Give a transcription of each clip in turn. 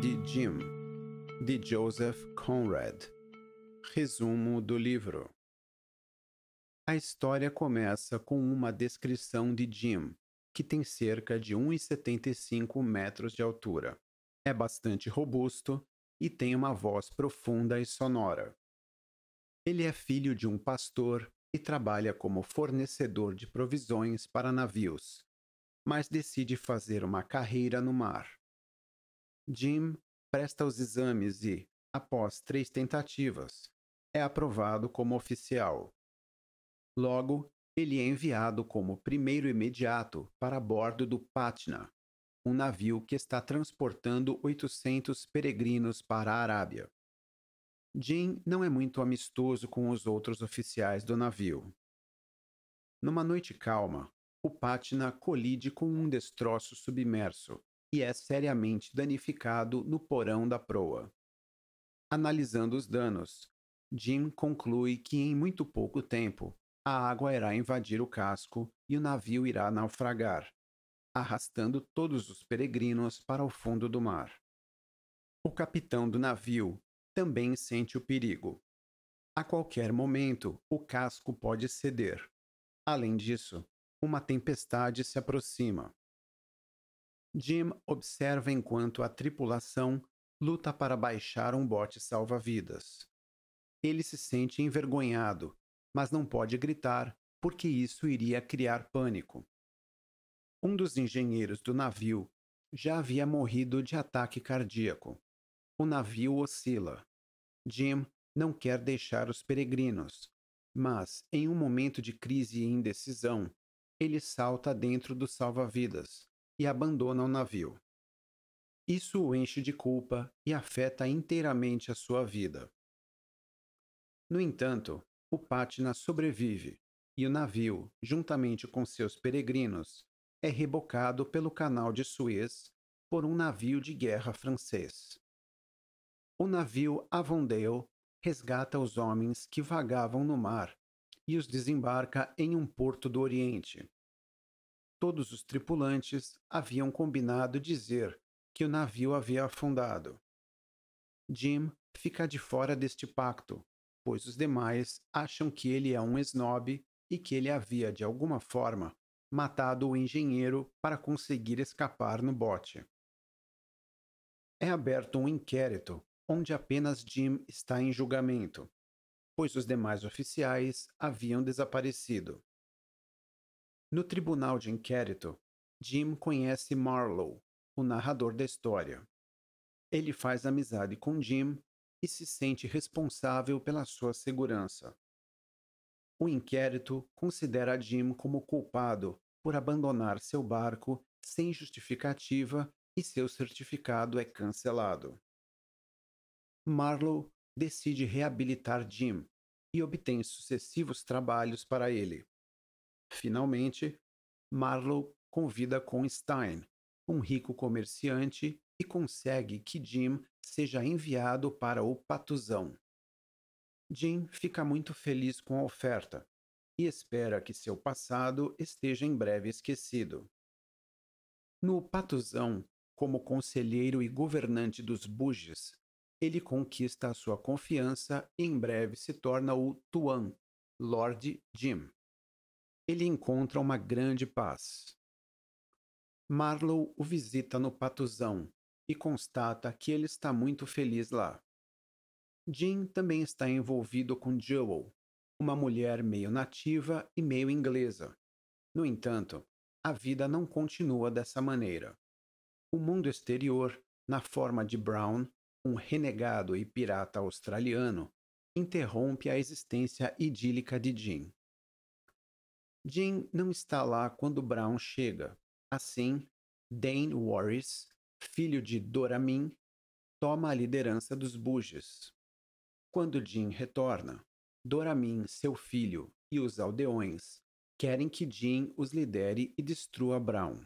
de Jim, de Joseph Conrad. Resumo do livro: A história começa com uma descrição de Jim, que tem cerca de 1,75 metros de altura. É bastante robusto e tem uma voz profunda e sonora. Ele é filho de um pastor e trabalha como fornecedor de provisões para navios, mas decide fazer uma carreira no mar. Jim presta os exames e, após três tentativas, é aprovado como oficial. Logo, ele é enviado como primeiro imediato para bordo do Patna, um navio que está transportando 800 peregrinos para a Arábia. Jim não é muito amistoso com os outros oficiais do navio. Numa noite calma, o Patna colide com um destroço submerso e é seriamente danificado no porão da proa. Analisando os danos, Jim conclui que em muito pouco tempo a água irá invadir o casco e o navio irá naufragar, arrastando todos os peregrinos para o fundo do mar. O capitão do navio também sente o perigo. A qualquer momento, o casco pode ceder. Além disso, uma tempestade se aproxima. Jim observa enquanto a tripulação luta para baixar um bote salva-vidas. Ele se sente envergonhado, mas não pode gritar porque isso iria criar pânico. Um dos engenheiros do navio já havia morrido de ataque cardíaco. O navio oscila. Jim não quer deixar os peregrinos, mas, em um momento de crise e indecisão, ele salta dentro do salva-vidas e abandona o navio. Isso o enche de culpa e afeta inteiramente a sua vida. No entanto, o Patna sobrevive e o navio, juntamente com seus peregrinos, é rebocado pelo canal de Suez por um navio de guerra francês. O navio Avondale resgata os homens que vagavam no mar e os desembarca em um porto do Oriente, Todos os tripulantes haviam combinado dizer que o navio havia afundado. Jim fica de fora deste pacto, pois os demais acham que ele é um snob e que ele havia, de alguma forma, matado o engenheiro para conseguir escapar no bote. É aberto um inquérito onde apenas Jim está em julgamento, pois os demais oficiais haviam desaparecido. No tribunal de inquérito, Jim conhece Marlowe, o narrador da história. Ele faz amizade com Jim e se sente responsável pela sua segurança. O inquérito considera Jim como culpado por abandonar seu barco sem justificativa e seu certificado é cancelado. Marlowe decide reabilitar Jim e obtém sucessivos trabalhos para ele. Finalmente, Marlowe convida com Stein, um rico comerciante, e consegue que Jim seja enviado para o Patuzão. Jim fica muito feliz com a oferta e espera que seu passado esteja em breve esquecido. No Patuzão, como conselheiro e governante dos Buges, ele conquista a sua confiança e em breve se torna o Tuan, Lord Jim ele encontra uma grande paz. Marlowe o visita no patuzão e constata que ele está muito feliz lá. Jim também está envolvido com Jewel, uma mulher meio nativa e meio inglesa. No entanto, a vida não continua dessa maneira. O mundo exterior, na forma de Brown, um renegado e pirata australiano, interrompe a existência idílica de Jim. Jim não está lá quando Brown chega. Assim, Dane Warris, filho de Doramin, toma a liderança dos Buges. Quando Jim retorna, Doramin, seu filho, e os aldeões querem que Jim os lidere e destrua Brown.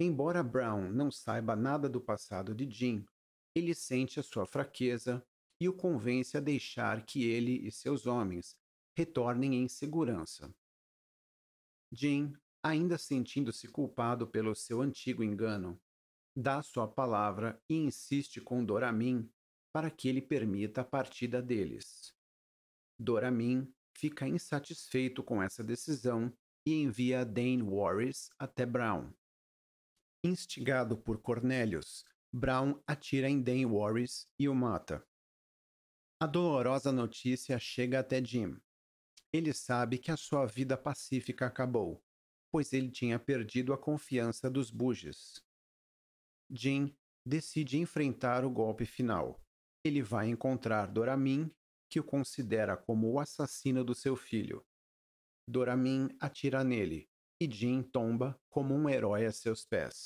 Embora Brown não saiba nada do passado de Jim, ele sente a sua fraqueza e o convence a deixar que ele e seus homens retornem em segurança. Jim, ainda sentindo-se culpado pelo seu antigo engano, dá sua palavra e insiste com Doramin para que ele permita a partida deles. Doramin fica insatisfeito com essa decisão e envia Dane Warris até Brown. Instigado por Cornelius, Brown atira em Dane Warris e o mata. A dolorosa notícia chega até Jim. Ele sabe que a sua vida pacífica acabou, pois ele tinha perdido a confiança dos Buges. Jim decide enfrentar o golpe final. Ele vai encontrar Doramin, que o considera como o assassino do seu filho. Doramin atira nele e Jim tomba como um herói a seus pés.